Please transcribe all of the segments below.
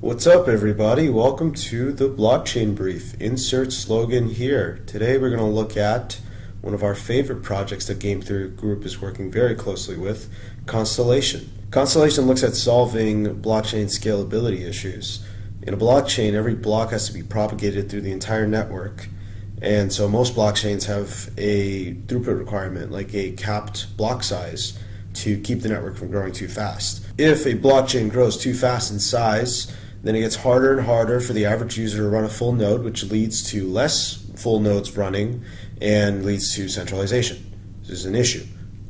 What's up, everybody? Welcome to the Blockchain Brief. Insert slogan here. Today, we're going to look at one of our favorite projects that Game Theory Group is working very closely with Constellation. Constellation looks at solving blockchain scalability issues. In a blockchain, every block has to be propagated through the entire network. And so most blockchains have a throughput requirement, like a capped block size, to keep the network from growing too fast. If a blockchain grows too fast in size, then it gets harder and harder for the average user to run a full node, which leads to less full nodes running and leads to centralization. This is an issue.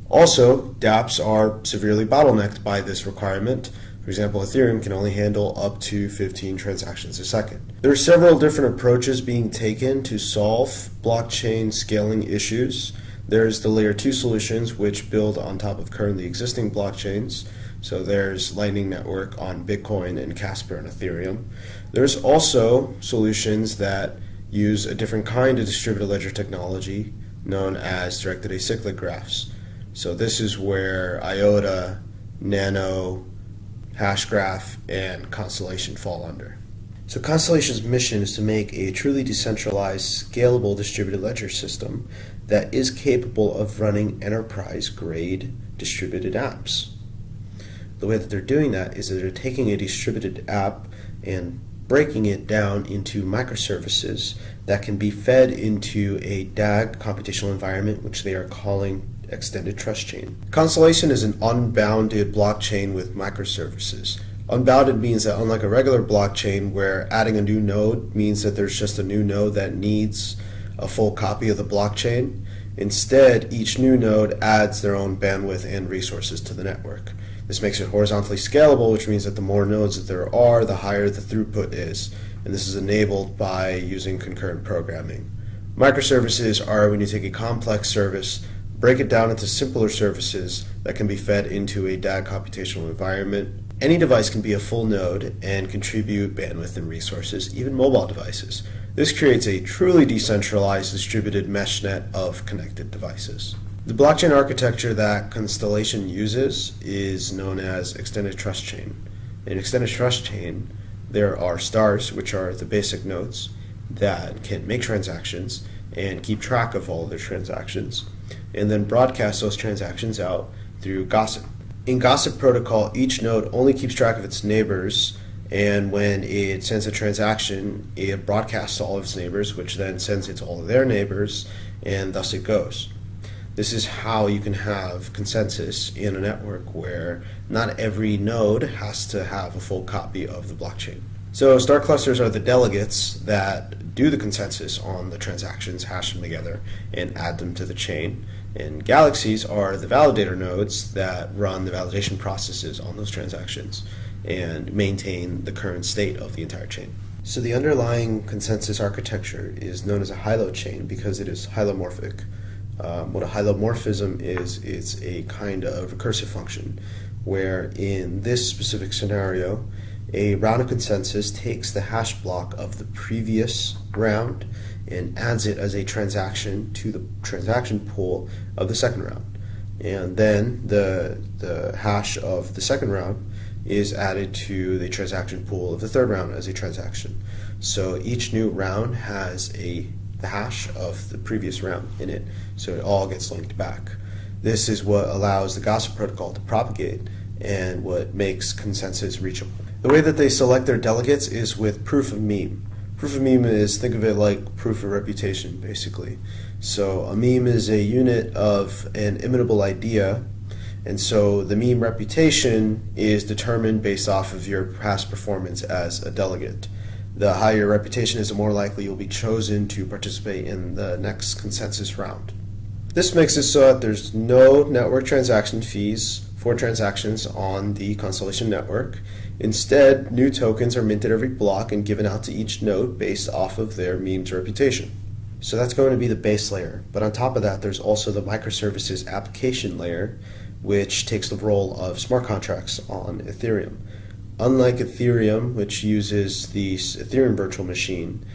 Also, dApps are severely bottlenecked by this requirement. For example, Ethereum can only handle up to 15 transactions a second. There are several different approaches being taken to solve blockchain scaling issues. There's the layer 2 solutions, which build on top of currently existing blockchains. So there's Lightning Network on Bitcoin and Casper and Ethereum. There's also solutions that use a different kind of distributed ledger technology known as directed acyclic graphs. So this is where IOTA, Nano, Hashgraph, and Constellation fall under. So Constellation's mission is to make a truly decentralized, scalable distributed ledger system that is capable of running enterprise-grade distributed apps. The way that they're doing that is that they're taking a distributed app and breaking it down into microservices that can be fed into a DAG computational environment, which they are calling extended trust chain. Constellation is an unbounded blockchain with microservices. Unbounded means that unlike a regular blockchain where adding a new node means that there's just a new node that needs a full copy of the blockchain, instead each new node adds their own bandwidth and resources to the network. This makes it horizontally scalable, which means that the more nodes that there are, the higher the throughput is, and this is enabled by using concurrent programming. Microservices are when you take a complex service break it down into simpler services that can be fed into a DAG computational environment. Any device can be a full node and contribute bandwidth and resources, even mobile devices. This creates a truly decentralized distributed mesh net of connected devices. The blockchain architecture that Constellation uses is known as Extended Trust Chain. In Extended Trust Chain, there are stars, which are the basic nodes that can make transactions and keep track of all of their transactions and then broadcast those transactions out through Gossip. In Gossip Protocol, each node only keeps track of its neighbors, and when it sends a transaction, it broadcasts to all of its neighbors, which then sends it to all of their neighbors, and thus it goes. This is how you can have consensus in a network where not every node has to have a full copy of the blockchain. So star clusters are the delegates that do the consensus on the transactions, hash them together, and add them to the chain. And galaxies are the validator nodes that run the validation processes on those transactions and maintain the current state of the entire chain. So the underlying consensus architecture is known as a Hylochain because it is hylomorphic. Um, what a hylomorphism is, it's a kind of recursive function where in this specific scenario, a round of consensus takes the hash block of the previous round and adds it as a transaction to the transaction pool of the second round. And then the, the hash of the second round is added to the transaction pool of the third round as a transaction. So each new round has a the hash of the previous round in it, so it all gets linked back. This is what allows the gossip protocol to propagate and what makes consensus reachable. The way that they select their delegates is with proof of meme. Proof of meme is, think of it like proof of reputation, basically. So a meme is a unit of an imitable idea, and so the meme reputation is determined based off of your past performance as a delegate. The higher your reputation is, the more likely you'll be chosen to participate in the next consensus round. This makes it so that there's no network transaction fees for transactions on the Constellation network. Instead, new tokens are minted every block and given out to each node based off of their meme's reputation. So that's going to be the base layer. But on top of that, there's also the microservices application layer, which takes the role of smart contracts on Ethereum. Unlike Ethereum, which uses the Ethereum virtual machine,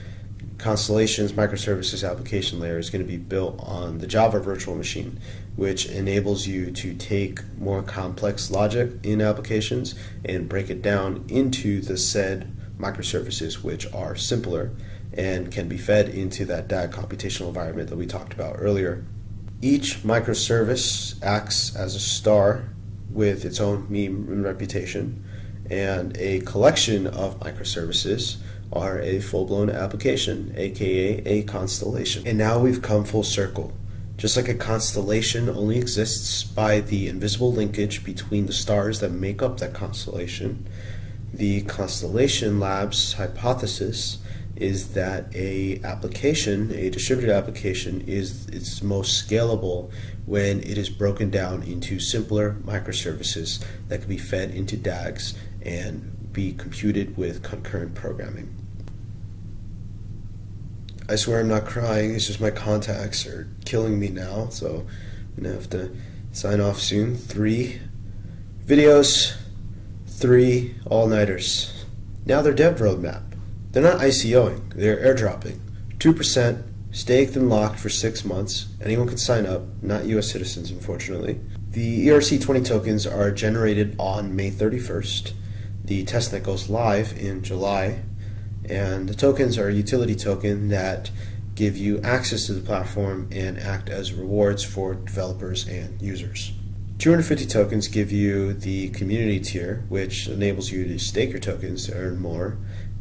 Constellation's microservices application layer is going to be built on the Java virtual machine, which enables you to take more complex logic in applications and break it down into the said microservices which are simpler and can be fed into that DAG computational environment that we talked about earlier. Each microservice acts as a star with its own meme and reputation, and a collection of microservices are a full blown application, aka a constellation. And now we've come full circle. Just like a constellation only exists by the invisible linkage between the stars that make up that constellation, the Constellation Labs hypothesis is that a application, a distributed application, is its most scalable when it is broken down into simpler microservices that can be fed into DAGs and be computed with concurrent programming. I swear I'm not crying, it's just my contacts are killing me now, so I'm gonna have to sign off soon. Three videos, three all nighters. Now their dev roadmap. They're not ICOing, they're airdropping. 2% staked and locked for six months. Anyone can sign up, not US citizens, unfortunately. The ERC20 tokens are generated on May 31st. The testnet goes live in July. And the tokens are a utility token that give you access to the platform and act as rewards for developers and users. 250 tokens give you the community tier, which enables you to stake your tokens to earn more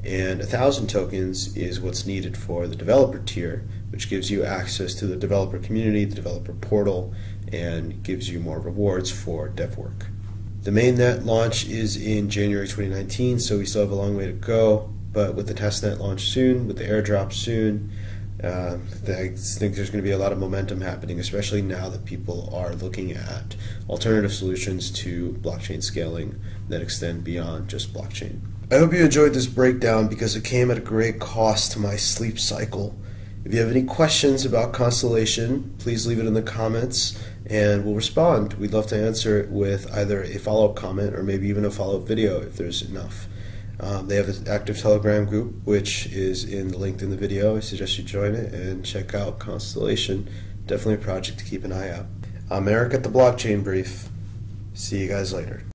and 1,000 tokens is what's needed for the developer tier, which gives you access to the developer community, the developer portal, and gives you more rewards for dev work. The mainnet launch is in January 2019, so we still have a long way to go. But with the testnet launch soon, with the airdrop soon, uh, I think there's going to be a lot of momentum happening, especially now that people are looking at alternative solutions to blockchain scaling that extend beyond just blockchain. I hope you enjoyed this breakdown because it came at a great cost to my sleep cycle. If you have any questions about Constellation, please leave it in the comments and we'll respond. We'd love to answer it with either a follow up comment or maybe even a follow up video if there's enough. Um, they have an active Telegram group, which is in the linked in the video. I suggest you join it and check out Constellation. Definitely a project to keep an eye out. I'm Erick at the Blockchain Brief. See you guys later.